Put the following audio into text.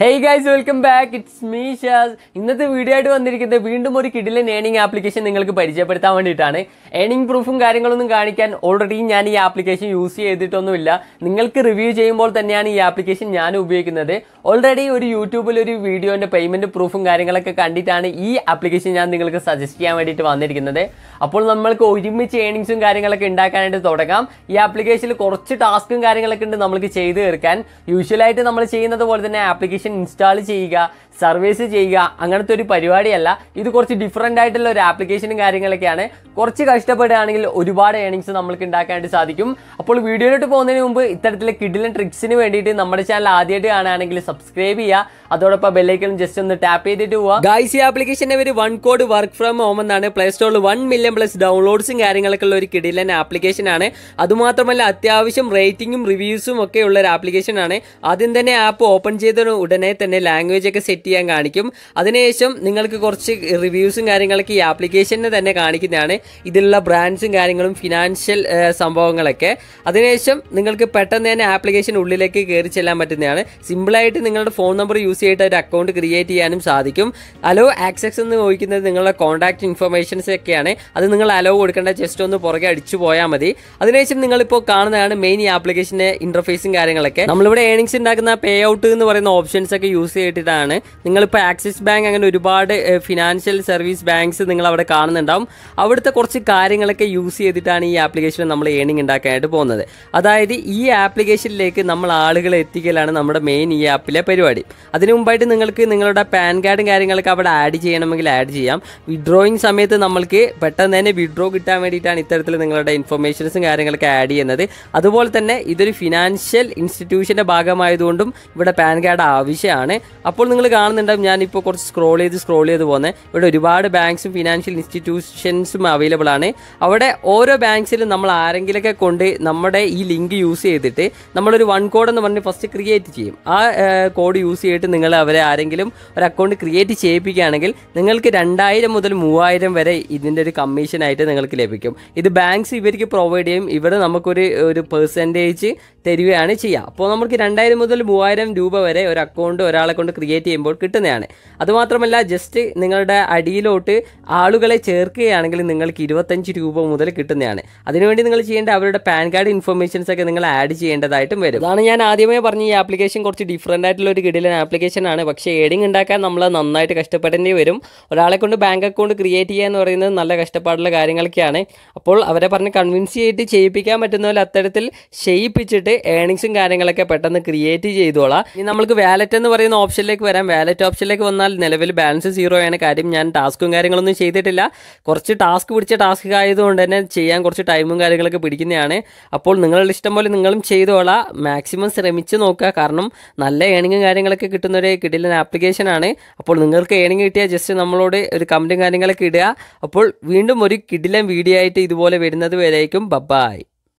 Hey guys welcome back it's me Shaz ഇന്നത്തെ video ആയിട്ട് വന്നിരിക്കുന്നത് വീണ്ടും ഒരു കിഡിലൻ ഏണിംഗ് ആപ്ലിക്കേഷൻ നിങ്ങൾക്ക് പരിചയപ്പെടുത്താൻ വേണ്ടിയിട്ടാണ്. ഏണിംഗ് പ്രൂഫും കാര്യങ്ങളൊന്നും കാണിക്കാൻ ഓൾറെഡി ഞാൻ ഈ ആപ്ലിക്കേഷൻ യൂസ് ചെയ്തിട്ടൊന്നുമില്ല. നിങ്ങൾക്ക് റിവ്യൂ ചെയ്യുമ്പോൾ തന്നെയാണ് ഈ ആപ്ലിക്കേഷൻ ഞാൻ ഉപയോഗിക്കുന്നത്. ഓൾറെഡി ഒരു യൂട്യൂബിൽ ഒരു വീഡിയോന്റെ പേയ്മെന്റ് പ്രൂഫും കാര്യങ്ങളൊക്കെ കണ്ടിട്ടാണ് ഈ ആപ്ലിക്കേഷൻ ഞാൻ നിങ്ങൾക്ക് സജസ്റ്റ് ചെയ്യാൻ വേണ്ടിയിട്ട് വന്നിരിക്കുന്നത്. അപ്പോൾ നമ്മൾക്ക് ഒരുമിച്ച് ഏണിങ്സും കാര്യങ്ങളൊക്കെ ഉണ്ടാക്കാനായിട്ട് തുടങ്ങാം. ഈ ആപ്ലിക്കേഷനിൽ കുറച്ച് ടാസ്കും കാര്യങ്ങളൊക്കെ ഉണ്ട് നമ്മൾക്ക് ചെയ്ത് തീർക്കാൻ. യൂഷ്വലായിട്ട് നമ്മൾ ചെയ്യുന്നത് പോലെ തന്നെ ആപ്ലിക്കേഷൻ ഇൻസ്റ്റാൾ ചെയ്യുക സർവീസ് ചെയ്യുക അങ്ങനത്തെ ഒരു പരിപാടിയല്ല. ഇത് കുറച്ച് ഡിഫറെന്റ് ആയിട്ടുള്ള ഒരു ആപ്ലിക്കേഷനും കാര്യങ്ങളൊക്കെയാണ്. കുറച്ച് കഷ്ടപ്പെടുകയാണെങ്കിൽ ഒരുപാട് ഏണിങ്സ് നമ്മൾക്ക് ഉണ്ടാക്കാനായിട്ട് സാധിക്കും. അപ്പോൾ വീഡിയോയിലോട്ട് പോകുന്നതിന് മുമ്പ് ഇത്തരത്തിലെ കിഡിലും ട്രിക്സിന് വേണ്ടിയിട്ട് നമ്മുടെ ചാനൽ ആദ്യമായിട്ട് കാണുകയാണെങ്കിൽ സബ്സ്ക്രൈബ് ചെയ്യുക. അതോടൊപ്പം ബെല്ലൈക്കൺ ജസ്റ്റ് ഒന്ന് ടാപ്പ് ചെയ്തിട്ട് പോവുക. ഗൈസ് ഈ ആപ്ലിക്കേഷന്റെ ഒരു one code work from home എന്നാണ് പ്ലേ സ്റ്റോറിൽ വൺ മില്യൺ പ്ലസ് ഡൗൺലോഡ്സും കാര്യങ്ങളൊക്കെ ഉള്ള ഒരു കിഡിലൻ ആപ്ലിക്കേഷൻ ആണ്. അതുമാത്രമല്ല അത്യാവശ്യം റേറ്റിംഗും റിവ്യൂസും ഒക്കെ ഉള്ള ഒരു ആപ്ലിക്കേഷൻ ആണ്. ആദ്യം തന്നെ ആപ്പ് ഓപ്പൺ ചെയ്ത ഉടനെ തന്നെ ലാംഗ്വേജ് ഒക്കെ സെറ്റ് ചെയ്യാൻ കാണിക്കും. അതിനുശേഷം നിങ്ങൾക്ക് കുറച്ച് റിവ്യൂസും കാര്യങ്ങളൊക്കെ ഈ ആപ്ലിക്കേഷനെ തന്നെ കാണിക്കുന്നതാണ്. ഇതിലുള്ള ബ്രാൻഡ്സും കാര്യങ്ങളും ഫിനാൻഷ്യൽ സംഭവങ്ങളൊക്കെ. അതിനുശേഷം നിങ്ങൾക്ക് പെട്ടെന്ന് തന്നെ ആപ്ലിക്കേഷൻ ഉള്ളിലേക്ക് കയറി ചെല്ലാൻ പറ്റുന്നതാണ്. സിമ്പിളായിട്ട് നിങ്ങളുടെ ഫോൺ നമ്പർ യൂസ് ചെയ്തിട്ട് ഒരു അക്കൗണ്ട് ക്രിയേറ്റ് ചെയ്യാനും സാധിക്കും. അലോ ആക്സസ് എന്ന് ചോദിക്കുന്നത് നിങ്ങളുടെ കോൺടാക്ട് ഇൻഫർമേഷൻസ് ഒക്കെയാണ്. അത് നിങ്ങൾ അലോ കൊടുക്കേണ്ട ജസ്റ്റ് ഒന്ന് പുറകെ അടിച്ചു പോയാൽ മതി. അതിനുശേഷം നിങ്ങളിപ്പോൾ കാണുന്നതാണ് മെയിൻ ഈ ആപ്ലിക്കേഷന്റെ ഇന്റർഫേസും കാര്യങ്ങളൊക്കെ. നമ്മളിവിടെ ഏണിങ്സ് ഉണ്ടാക്കുന്ന പേ ഔട്ട് എന്ന് പറയുന്ന ഓപ്ഷൻസ് ഒക്കെ യൂസ് ചെയ്തിട്ടാണ് നിങ്ങളിപ്പോൾ ആക്സിസ് ബാങ്ക് അങ്ങനെ ഒരുപാട് ഫിനാൻഷ്യൽ സർവീസ് ബാങ്ക്സ് നിങ്ങൾ അവിടെ കാണുന്നുണ്ടാവും. അവിടുത്തെ കുറച്ച് കാര്യങ്ങളൊക്കെ യൂസ് ചെയ്തിട്ടാണ് ഈ ആപ്ലിക്കേഷൻ നമ്മൾ ഏണിംഗ് ഉണ്ടാക്കാനായിട്ട് പോകുന്നത്. അതായത് ഈ ആപ്ലിക്കേഷനിലേക്ക് നമ്മൾ ആളുകളെ എത്തിക്കലാണ് നമ്മുടെ മെയിൻ ഈ ആപ്പിലെ പരിപാടി. അതിനു മുമ്പായിട്ട് നിങ്ങൾക്ക് നിങ്ങളുടെ പാൻ കാർഡും കാര്യങ്ങളൊക്കെ അവിടെ ആഡ് ചെയ്യണമെങ്കിൽ ആഡ് ചെയ്യാം. വിഡ്രോയിങ് സമയത്ത് നമ്മൾക്ക് പെട്ടെന്ന് തന്നെ വിഡ്രോ കിട്ടാൻ വേണ്ടിയിട്ടാണ് ഇത്തരത്തിൽ നിങ്ങളുടെ ഇൻഫർമേഷൻസും കാര്യങ്ങളൊക്കെ ആഡ് ചെയ്യുന്നത്. അതുപോലെ തന്നെ ഇതൊരു ഫിനാൻഷ്യൽ ഇൻസ്റ്റിറ്റ്യൂഷന്റെ ഭാഗമായതുകൊണ്ടും ഇവിടെ പാൻ കാർഡ് ആവശ്യമാണ്. അപ്പോൾ നിങ്ങൾ കാണുന്നുണ്ടാവും. ഞാനിപ്പോൾ കുറച്ച് സ്ക്രോൾ ചെയ്ത് സ്ക്രോൾ ചെയ്ത് പോകുന്നത് ഇവിടെ ഒരുപാട് ബാങ്ക്സും ഫിനാൻഷ്യൽ ഇൻസ്റ്റിറ്റ്യൂഷൻസും അവൈലബിൾ ആണ്. അവിടെ ഓരോ ബാങ്ക്സിലും നമ്മൾ ആരെങ്കിലൊക്കെ കൊണ്ട് നമ്മുടെ ഈ ലിങ്ക് യൂസ് ചെയ്തിട്ട് നമ്മളൊരു വൺ കോഡ് എന്ന് പറഞ്ഞ് ഫസ്റ്റ് ക്രിയേറ്റ് ചെയ്യും. ആ കോഡ് യൂസ് ചെയ്തിട്ട് നിങ്ങൾ അവരെ ആരെങ്കിലും ഒരു അക്കൗണ്ട് ക്രിയേറ്റ് ചെയ്യിപ്പിക്കുകയാണെങ്കിൽ നിങ്ങൾക്ക് രണ്ടായിരം മുതൽ മൂവായിരം വരെ ഇതിന്റെ ഒരു കമ്മീഷനായിട്ട് നിങ്ങൾക്ക് ലഭിക്കും. ഇത് ബാങ്ക്സ് ഇവർക്ക് പ്രൊവൈഡ് ചെയ്യും. ഇവിടെ നമുക്കൊരു ഒരു പെർസെന്റേജ് തരികയാണ് ചെയ്യുക അപ്പോൾ നമുക്ക് രണ്ടായിരം മുതൽ മൂവായിരം രൂപ വരെ ഒരു അക്കൗണ്ട് ഒരാളെ കൊണ്ട് ക്രിയേറ്റ് ചെയ്യുമ്പോൾ കിട്ടുന്നതാണ്. അതുമാത്രമല്ല ജസ്റ്റ് നിങ്ങളുടെ അടിയിലോട്ട് ആളുകളെ ചേർക്കുകയാണെങ്കിൽ നിങ്ങൾക്ക് ഇരുപത്തഞ്ച് രൂപ മുതൽ കിട്ടുന്നതാണ്. അതിനുവേണ്ടി നിങ്ങൾ ചെയ്യേണ്ട അവരുടെ പാൻ കാർഡ് ഇൻഫർമേഷൻസ് ഒക്കെ നിങ്ങൾ ആഡ് ചെയ്യേണ്ടതായിട്ടും വരും. അതാണ് ഞാൻ ആദ്യമേ പറഞ്ഞ ഈ ആപ്ലിക്കേഷൻ കുറച്ച് ഡിഫറെന്റ് ആയിട്ടുള്ള ഒരു കിടിലൻ ആപ്ലിക്കേഷൻ ആണ്. പക്ഷേ ഏഡിങ് ഉണ്ടാക്കാൻ നമ്മൾ നന്നായിട്ട് കഷ്ടപ്പെടേണ്ടി വരും. ഒരാളെ കൊണ്ട് ബാങ്ക് അക്കൗണ്ട് ക്രിയേറ്റ് ചെയ്യുക എന്ന് പറയുന്നത് നല്ല കഷ്ടപ്പാടുള്ള കാര്യങ്ങളൊക്കെയാണ്. അപ്പോൾ അവരെ പറഞ്ഞ് കൺവിൻസ് ചെയ്തിട്ട് ചെയ്യിപ്പിക്കാൻ പറ്റുന്ന പോലെ അത്തരത്തിൽ ഷെയ്പ്പിച്ചിട്ട് ഏണിങ്സും കാര്യങ്ങളൊക്കെ പെട്ടെന്ന് ക്രിയേറ്റ് ചെയ്തോളാം. ഇനി നമുക്ക് വാലറ്റ് എന്ന് പറയുന്ന ഓപ്ഷനിലേക്ക് വരാം. വാലറ്റ് ഓപ്ഷനിലേക്ക് വന്നാൽ നിലവിൽ ബാലൻസ് സീറോ ആണ്. കാര്യം ഞാൻ ടാസ്കും കാര്യങ്ങളൊന്നും ചെയ്തിട്ടില്ല. കുറച്ച് ടാസ്ക് പിടിച്ച ടാസ്ക് ആയതുകൊണ്ട് തന്നെ ചെയ്യാൻ കുറച്ച് ടൈമും കാര്യങ്ങളൊക്കെ പിടിക്കുന്നതാണ്. അപ്പോൾ നിങ്ങളുടെ ഇഷ്ടം പോലെ നിങ്ങളും ചെയ്തോളാം. മാക്സിമം ശ്രമിച്ച് നോക്കുക. കാരണം നല്ല ഏണിങ്ങും കാര്യങ്ങളൊക്കെ കിട്ടുന്ന ഒരു കിടിലൻ ആപ്ലിക്കേഷൻ ആണ്. അപ്പോൾ നിങ്ങൾക്ക് ഏണിങ് കിട്ടിയാൽ ജസ്റ്റ് നമ്മളോട് ഒരു കമന്റും കാര്യങ്ങളൊക്കെ ഇടുക. അപ്പോൾ വീണ്ടും ഒരു കിടിലൻ വീഡിയോ ആയിട്ട് ഇതുപോലെ വരുന്നത് വരെയായിരിക്കും ബബായ്